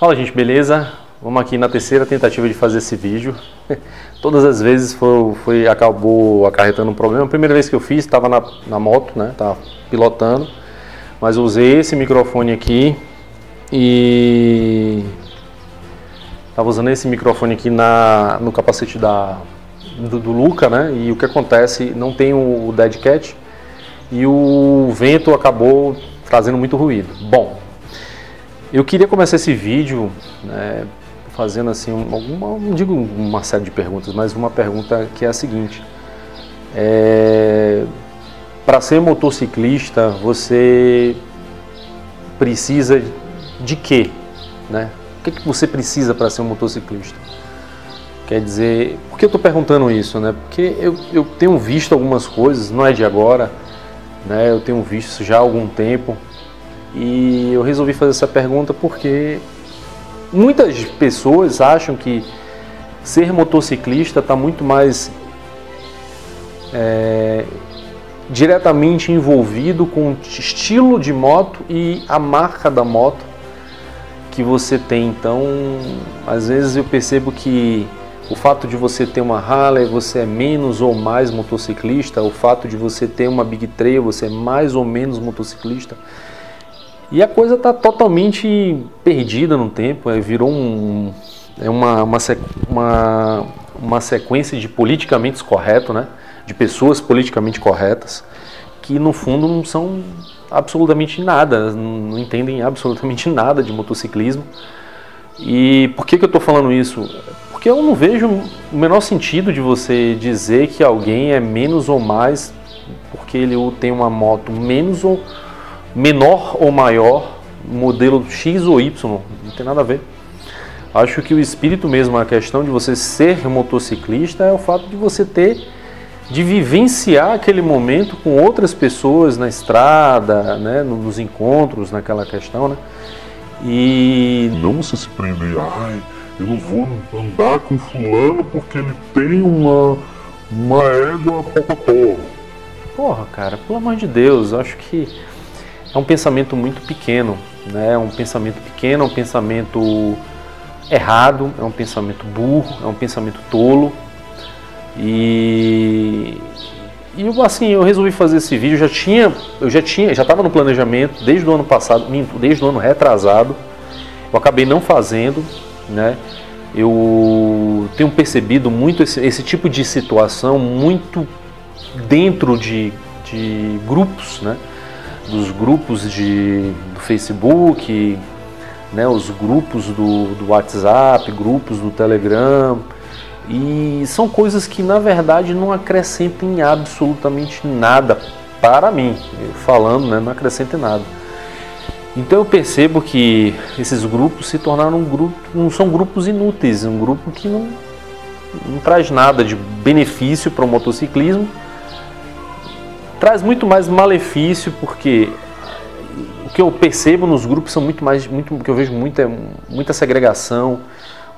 Fala gente, beleza? Vamos aqui na terceira tentativa de fazer esse vídeo. Todas as vezes foi, foi, acabou acarretando um problema. A primeira vez que eu fiz estava na, na moto, né? Tava pilotando. Mas usei esse microfone aqui e estava usando esse microfone aqui na, no capacete da, do, do, Luca, né? E o que acontece, não tem o, o dead cat e o vento acabou trazendo muito ruído. Bom, eu queria começar esse vídeo né, fazendo assim alguma, não digo uma série de perguntas, mas uma pergunta que é a seguinte: é, para ser motociclista você precisa de quê, né? O que, que você precisa para ser um motociclista? Quer dizer, por que eu estou perguntando isso, né? Porque eu, eu tenho visto algumas coisas, não é de agora, né? Eu tenho visto já há algum tempo e eu resolvi fazer essa pergunta porque muitas pessoas acham que ser motociclista está muito mais é, diretamente envolvido com o estilo de moto e a marca da moto que você tem. Então, às vezes eu percebo que o fato de você ter uma Harley, você é menos ou mais motociclista, o fato de você ter uma Big Trail, você é mais ou menos motociclista. E a coisa está totalmente perdida no tempo, é, virou um, é uma, uma, uma, uma sequência de politicamente correto, né? de pessoas politicamente corretas, que no fundo não são absolutamente nada, não entendem absolutamente nada de motociclismo. E por que, que eu estou falando isso? Porque eu não vejo o menor sentido de você dizer que alguém é menos ou mais porque ele tem uma moto menos ou menor ou maior, modelo X ou Y, não tem nada a ver. Acho que o espírito mesmo, a questão de você ser motociclista é o fato de você ter, de vivenciar aquele momento com outras pessoas na estrada, né, nos encontros, naquela questão, né? E não se prender, ai, eu não vou andar com fulano porque ele tem uma, uma égua coca Porra, cara, pelo amor de Deus, acho que é um pensamento muito pequeno, né? É um pensamento pequeno, é um pensamento errado, é um pensamento burro, é um pensamento tolo. E, e assim, eu resolvi fazer esse vídeo, já tinha, eu já tinha, já estava no planejamento desde o ano passado, desde o ano retrasado. Eu acabei não fazendo, né? Eu tenho percebido muito esse, esse tipo de situação muito dentro de, de grupos, né? Dos grupos de, do Facebook, né, os grupos do, do WhatsApp, grupos do Telegram. E são coisas que na verdade não acrescentem absolutamente nada para mim, falando, né, não acrescentem nada. Então eu percebo que esses grupos se tornaram um grupo, não são grupos inúteis, um grupo que não, não traz nada de benefício para o motociclismo traz muito mais malefício porque o que eu percebo nos grupos são muito mais, muito, o que eu vejo muita, muita segregação,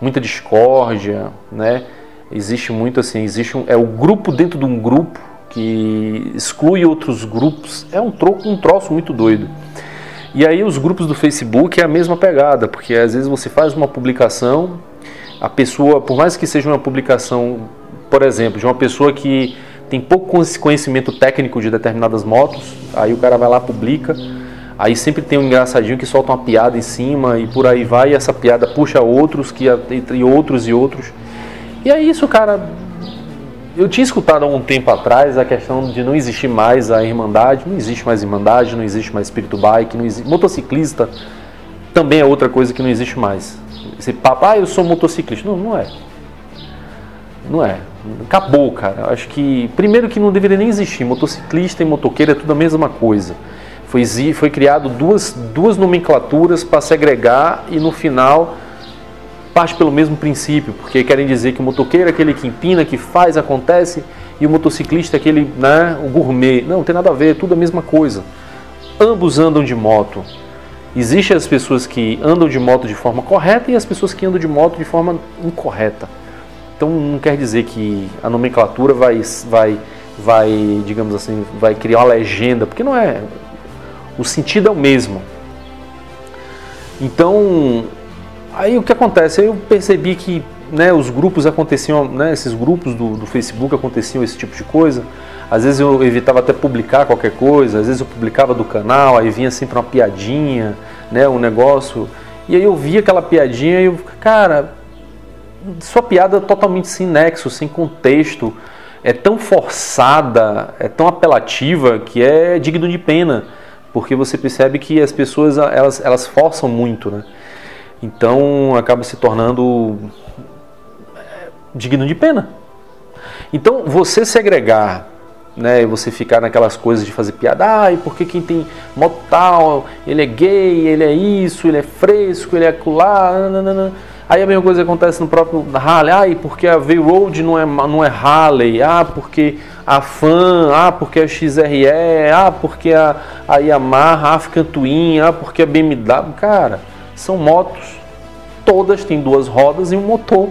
muita discórdia, né? Existe muito assim, existe um, é o grupo dentro de um grupo que exclui outros grupos, é um troco, um troço muito doido. E aí os grupos do Facebook é a mesma pegada, porque às vezes você faz uma publicação, a pessoa, por mais que seja uma publicação, por exemplo, de uma pessoa que tem pouco conhecimento técnico de determinadas motos, aí o cara vai lá, publica, aí sempre tem um engraçadinho que solta uma piada em cima e por aí vai, e essa piada puxa outros, que, e outros e outros. E é isso, cara. Eu tinha escutado há um tempo atrás a questão de não existir mais a Irmandade, não existe mais Irmandade, não existe mais Espírito Bike, não existe... motociclista também é outra coisa que não existe mais. Esse papo, ah, eu sou motociclista. Não, não é. Não é. Acabou, cara. Acho que, primeiro que não deveria nem existir. Motociclista e motoqueiro é tudo a mesma coisa. Foi, foi criado duas, duas nomenclaturas para segregar e no final parte pelo mesmo princípio, porque querem dizer que o motoqueiro é aquele que empina, que faz, acontece, e o motociclista é aquele, né, o gourmet. Não, não tem nada a ver, é tudo a mesma coisa. Ambos andam de moto. Existem as pessoas que andam de moto de forma correta e as pessoas que andam de moto de forma incorreta. Então não quer dizer que a nomenclatura vai, vai, vai, digamos assim, vai criar uma legenda, porque não é. O sentido é o mesmo. Então, Aí o que acontece? Eu percebi que né, os grupos aconteciam, né, esses grupos do, do, Facebook aconteciam esse tipo de coisa. Às vezes eu evitava até publicar qualquer coisa, às vezes eu publicava do canal, aí vinha sempre uma piadinha, né, um negócio. E aí eu via aquela piadinha e eu, cara, sua piada é totalmente sem nexo, sem contexto, é tão forçada, é tão apelativa que é digno de pena, porque você percebe que as pessoas elas, elas forçam muito, né? Então acaba se tornando é, digno de pena. Então você segregar, né, você ficar naquelas coisas de fazer piada, ah, e porque quem tem moto tal, ele é gay, ele é isso, ele é fresco, ele é acolá, nananana. Aí a mesma coisa acontece no próprio Harley, ah, e porque a V-Road não é, não é Harley, ah, porque a Fan, ah, porque a XRE, ah, porque a, a Yamaha, a African Twin, ah, porque a BMW, cara, são motos, todas têm duas rodas e um motor.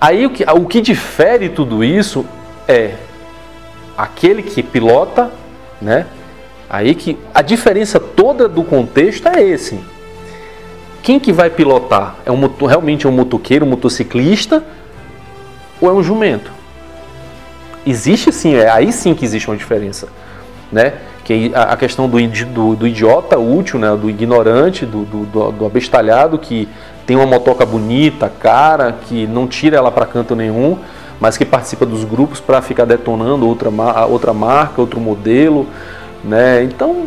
Aí o que, o que difere tudo isso é aquele que pilota, né? Aí que a diferença toda do contexto é esse quem que vai pilotar? É um realmente é um motoqueiro, um motociclista ou é um jumento? Existe sim, é aí sim que existe uma diferença, né? Que a, a questão do, do, do, idiota útil, né? Do ignorante, do, do, do abestalhado que tem uma motoca bonita, cara, que não tira ela para canto nenhum, mas que participa dos grupos para ficar detonando outra, outra marca, outro modelo, né? Então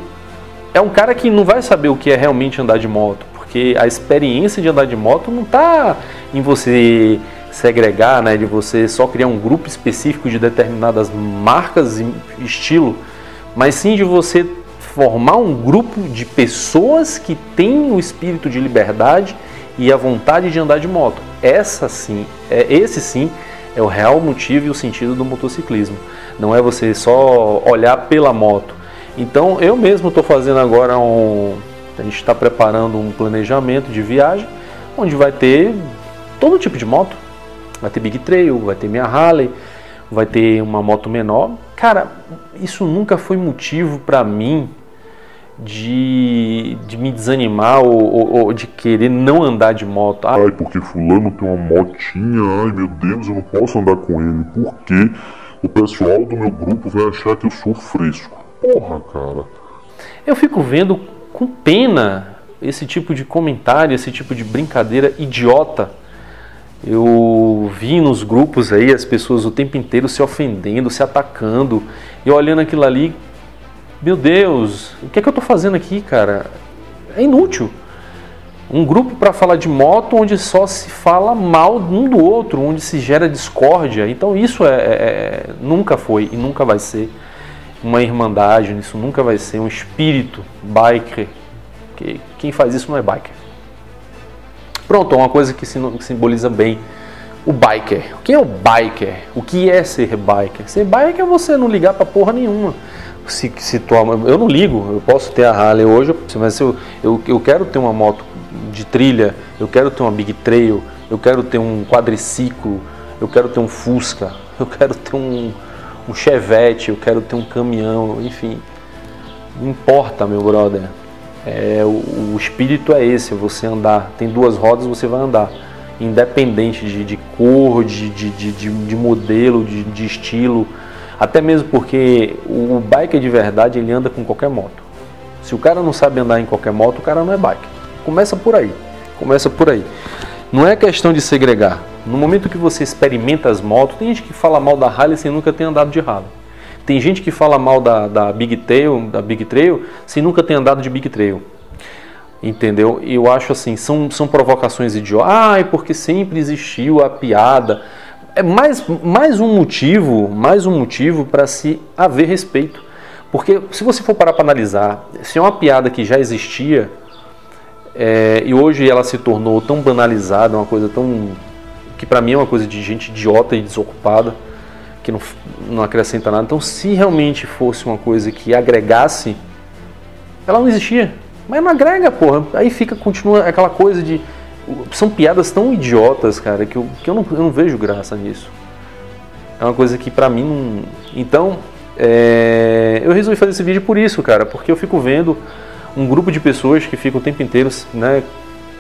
é um cara que não vai saber o que é realmente andar de moto porque a experiência de andar de moto não está em você segregar, né, de você só criar um grupo específico de determinadas marcas e estilo, mas sim de você formar um grupo de pessoas que têm o espírito de liberdade e a vontade de andar de moto. Essa sim, é esse sim é o real motivo e o sentido do motociclismo. Não é você só olhar pela moto. Então eu mesmo estou fazendo agora um, a gente está preparando um planejamento de viagem onde vai ter todo tipo de moto. Vai ter Big Trail, vai ter minha Harley, vai ter uma moto menor. Cara, isso nunca foi motivo para mim de, de me desanimar ou, ou, ou, de querer não andar de moto. Ah, ai, porque fulano tem uma motinha, ai meu Deus, eu não posso andar com ele. Porque o pessoal do meu grupo vai achar que eu sou fresco. Porra, cara. Eu fico vendo com pena esse tipo de comentário, esse tipo de brincadeira idiota. Eu vi nos grupos aí as pessoas o tempo inteiro se ofendendo, se atacando, e olhando aquilo ali, meu Deus, o que é que eu estou fazendo aqui, cara? É inútil. Um grupo para falar de moto onde só se fala mal um do outro, onde se gera discórdia. Então isso é, é, é nunca foi e nunca vai ser uma irmandade, isso nunca vai ser um espírito biker. Que quem faz isso não é biker. Pronto, uma coisa que simboliza bem o biker. Quem é o biker? O que é ser biker? Ser biker é você não ligar pra porra nenhuma. Se, se toma, eu não ligo, eu posso ter a Harley hoje, mas eu, eu, eu quero ter uma moto de trilha, eu quero ter uma Big Trail, eu quero ter um quadriciclo, eu quero ter um Fusca, eu quero ter um, um chevette, eu quero ter um caminhão, enfim. Não importa, meu brother. É, o, o, espírito é esse, você andar. Tem duas rodas, você vai andar. Independente de, de cor, de, de, de, de modelo, de, de estilo. Até mesmo porque o, o biker de verdade, ele anda com qualquer moto. Se o cara não sabe andar em qualquer moto, o cara não é biker. Começa por aí. Começa por aí. Não é questão de segregar. No momento que você experimenta as motos, tem gente que fala mal da Harley sem nunca ter andado de Harley. Tem gente que fala mal da, da Big Trail, da Big Trail, sem nunca ter andado de Big Trail. Entendeu? Eu acho assim, são, são provocações idiotas. Ah, é porque sempre existiu a piada. É mais, mais um motivo, mais um motivo para se haver respeito. Porque se você for parar para analisar, se é uma piada que já existia, é, e hoje ela se tornou tão banalizada, uma coisa tão que para mim é uma coisa de gente idiota e desocupada, que não, não acrescenta nada. Então, se realmente fosse uma coisa que agregasse, ela não existia. Mas não agrega, porra. Aí fica, continua aquela coisa de. São piadas tão idiotas, cara, que eu, que eu, não, eu não vejo graça nisso. É uma coisa que pra mim não. Então, é... eu resolvi fazer esse vídeo por isso, cara, porque eu fico vendo um grupo de pessoas que ficam o tempo inteiro, né,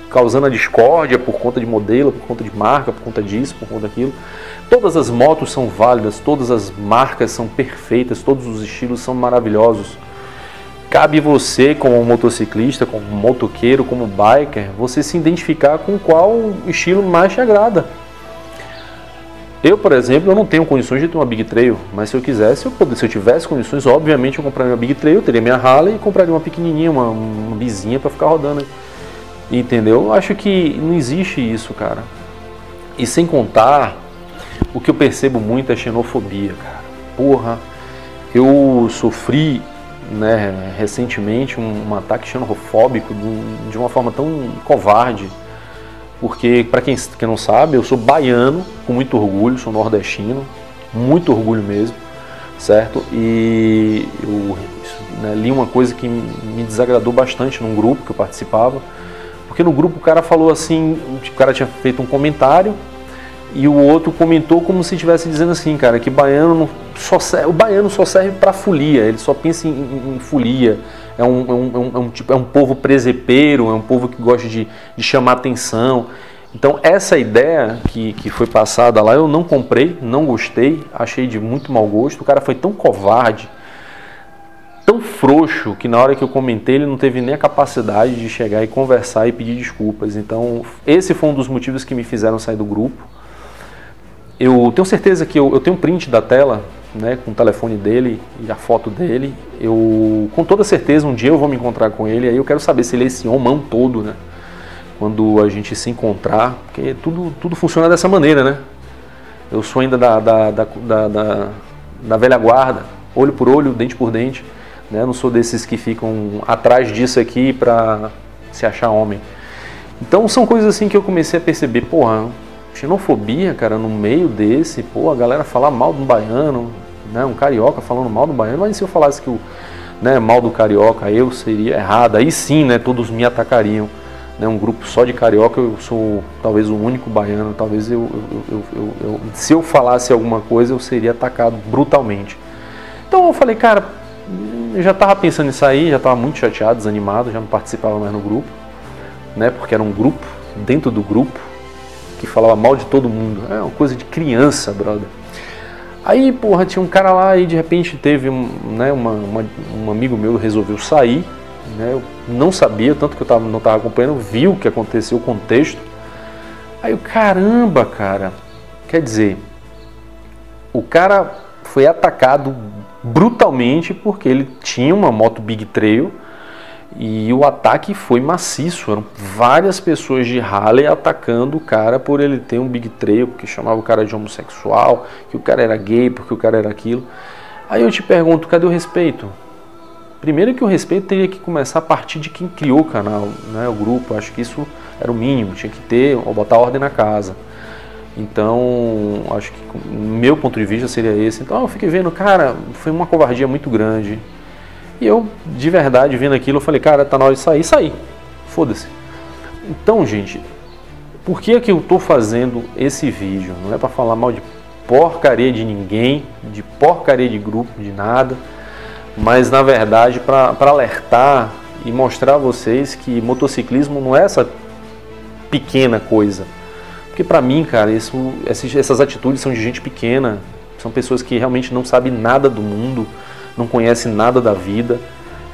causando a discórdia por conta de modelo, por conta de marca, por conta disso, por conta daquilo. Todas as motos são válidas, todas as marcas são perfeitas, todos os estilos são maravilhosos. Cabe você, como motociclista, como motoqueiro, como biker, você se identificar com qual estilo mais te agrada. Eu, por exemplo, eu não tenho condições de ter uma Big Trail, mas se eu quisesse, eu poder, se eu tivesse condições, obviamente eu compraria uma Big Trail, teria minha Harley e compraria uma pequenininha, uma, uma bizinha para ficar rodando. Entendeu? Eu acho que não existe isso, cara. E sem contar o que eu percebo muito é xenofobia, cara. Porra, eu sofri né, recentemente um, um ataque xenofóbico de, de, uma forma tão covarde. Porque, para quem, quem não sabe, eu sou baiano, com muito orgulho, sou nordestino, muito orgulho mesmo, certo? E eu né, li uma coisa que me desagradou bastante num grupo que eu participava, porque no grupo o cara falou assim, o cara tinha feito um comentário e o outro comentou como se estivesse dizendo assim, cara, que baiano só serve, o baiano só serve para folia, ele só pensa em, em, em folia. É um, é, um, é, um, tipo, é um povo presepeiro, é um povo que gosta de, de chamar atenção. Então essa ideia que, que foi passada lá eu não comprei, não gostei, achei de muito mau gosto. O cara foi tão covarde, tão frouxo, que na hora que eu comentei ele não teve nem a capacidade de chegar e conversar e pedir desculpas. Então esse foi um dos motivos que me fizeram sair do grupo eu tenho certeza que eu, eu tenho um print da tela, né, com o telefone dele e a foto dele. Eu, com toda certeza, um dia eu vou me encontrar com ele. Aí eu quero saber se ele é esse homão todo, né? Quando a gente se encontrar, porque tudo, tudo funciona dessa maneira, né? Eu sou ainda da, da, da, da, da, da velha guarda, olho por olho, dente por dente. Né? Não sou desses que ficam atrás disso aqui para se achar homem. Então são coisas assim que eu comecei a perceber, porra, xenofobia, cara, no meio desse, pô, a galera falar mal do baiano, né, um carioca falando mal do baiano, mas se eu falasse que o né, mal do carioca eu seria errado, aí sim, né, todos me atacariam. Né, um grupo só de carioca, eu sou talvez o único baiano, talvez eu, eu, eu, eu se eu falasse alguma coisa eu seria atacado brutalmente. Então eu falei, cara, eu já estava pensando nisso aí, já estava muito chateado, desanimado, já não participava mais no grupo, né, porque era um grupo, dentro do grupo, que falava mal de todo mundo. É uma coisa de criança, brother. Aí, porra, tinha um cara lá e de repente teve um, né, uma, uma, um amigo meu resolveu sair. Né, eu não sabia, tanto que eu tava, não estava acompanhando, viu o que aconteceu, o contexto. Aí eu, caramba, cara. Quer dizer, o cara foi atacado brutalmente porque ele tinha uma moto Big Trail e o ataque foi maciço, eram várias pessoas de Harley atacando o cara por ele ter um big trail, porque chamava o cara de homossexual, que o cara era gay, porque o cara era aquilo. Aí eu te pergunto, cadê o respeito? Primeiro que o respeito teria que começar a partir de quem criou o canal, né, o grupo. Acho que isso era o mínimo, tinha que ter, ou botar ordem na casa. Então, acho que meu ponto de vista seria esse. Então, eu fiquei vendo, cara, foi uma covardia muito grande. E eu, de verdade, vendo aquilo, eu falei, cara, tá na hora de sair, sair. Foda-se. Então, gente, por que, que eu tô fazendo esse vídeo? Não é para falar mal de porcaria de ninguém, de porcaria de grupo, de nada, mas na verdade para alertar e mostrar a vocês que motociclismo não é essa pequena coisa. Porque para mim, cara, isso, essas atitudes são de gente pequena, são pessoas que realmente não sabem nada do mundo, não conhecem nada da vida.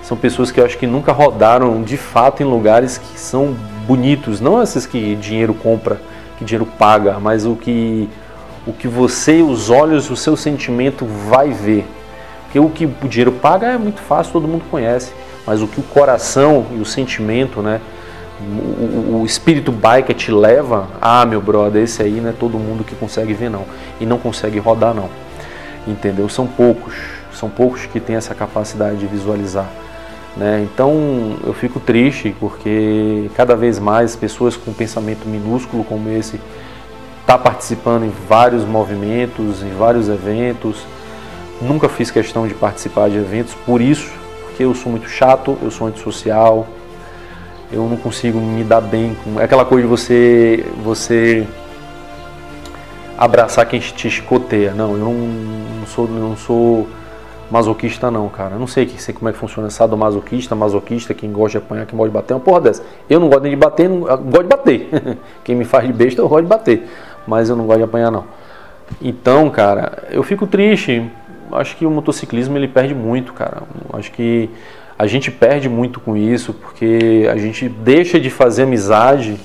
São pessoas que eu acho que nunca rodaram de fato em lugares que são bonitos, não esses que dinheiro compra, que dinheiro paga, mas o que o que você, os olhos, o seu sentimento vai ver. Porque o que o dinheiro paga é muito fácil, todo mundo conhece, mas o que o coração e o sentimento, né, o, o, espírito biker te leva, ah, meu brother, esse aí não é todo mundo que consegue ver não, e não consegue rodar não. Entendeu? São poucos são poucos que têm essa capacidade de visualizar. Né? Então eu fico triste porque cada vez mais pessoas com pensamento minúsculo como esse tá participando em vários movimentos, em vários eventos. Nunca fiz questão de participar de eventos por isso, porque eu sou muito chato, eu sou antissocial, eu não consigo me dar bem com é aquela coisa de você você abraçar quem te chicoteia. Não, eu não, não sou não sou Masoquista não, cara. Eu não sei, sei como é que funciona sadomasoquista, masoquista, quem gosta de apanhar, quem gosta de bater, uma porra dessa. Eu não gosto nem de bater, não, gosto de bater. quem me faz de besta, eu gosto de bater. Mas eu não gosto de apanhar, não. Então, cara, eu fico triste. Acho que o motociclismo ele perde muito, cara. Acho que a gente perde muito com isso, porque a gente deixa de fazer amizade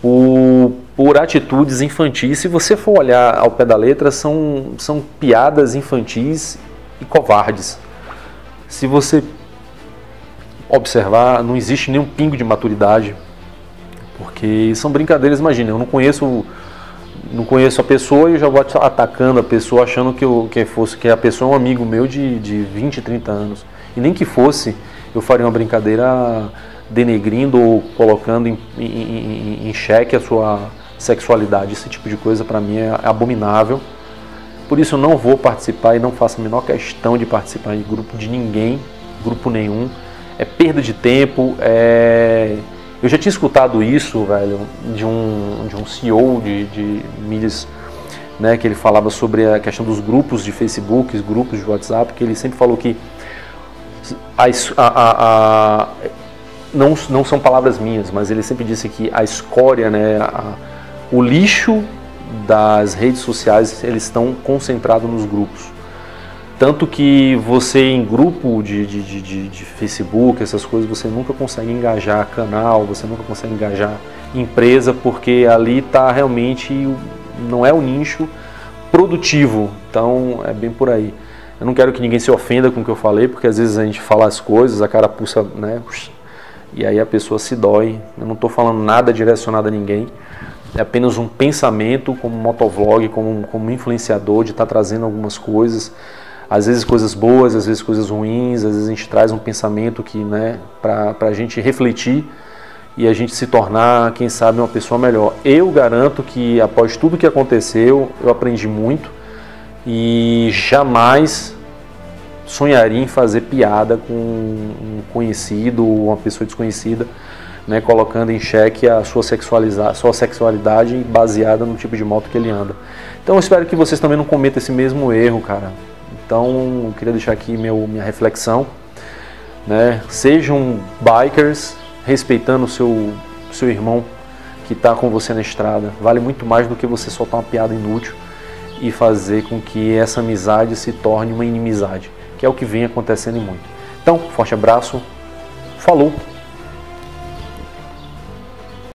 por, por atitudes infantis. Se você for olhar ao pé da letra, são, são piadas infantis e covardes. Se você observar, não existe nenhum pingo de maturidade, porque são brincadeiras. Imagina, eu não conheço, não conheço a pessoa e eu já vou atacando a pessoa, achando que, eu, que fosse que a pessoa é um amigo meu de, de 20, 30 anos. E nem que fosse, eu faria uma brincadeira denegrindo ou colocando em, em, em xeque a sua sexualidade. Esse tipo de coisa para mim é abominável. Por isso eu não vou participar e não faço a menor questão de participar de grupo de ninguém, grupo nenhum. É perda de tempo, é... Eu já tinha escutado isso, velho, de um, de um CEO de, de mídias, né, que ele falava sobre a questão dos grupos de Facebook, grupos de WhatsApp, que ele sempre falou que a, a, a, não, não são palavras minhas, mas ele sempre disse que a escória, né, o lixo das redes sociais eles estão concentrados nos grupos. Tanto que você em grupo de, de, de, de, Facebook, essas coisas, você nunca consegue engajar canal, você nunca consegue engajar empresa, porque ali está realmente, não é o nicho produtivo. Então é bem por aí. Eu não quero que ninguém se ofenda com o que eu falei, porque às vezes a gente fala as coisas, a cara pulsa, né? E aí a pessoa se dói. Eu não estou falando nada direcionado a ninguém é apenas um pensamento como motovlog, como, como influenciador, de estar tá trazendo algumas coisas, às vezes coisas boas, às vezes coisas ruins, às vezes a gente traz um pensamento que, né, para a gente refletir e a gente se tornar, quem sabe, uma pessoa melhor. Eu garanto que após tudo que aconteceu, eu aprendi muito e jamais sonharia em fazer piada com um conhecido ou uma pessoa desconhecida né, colocando em xeque a sua, sua sexualidade baseada no tipo de moto que ele anda. Então eu espero que vocês também não cometam esse mesmo erro, cara. Então eu queria deixar aqui meu, minha reflexão. Né? Sejam bikers, respeitando o seu, seu irmão que está com você na estrada. Vale muito mais do que você soltar uma piada inútil e fazer com que essa amizade se torne uma inimizade, que é o que vem acontecendo muito. Então, forte abraço, falou!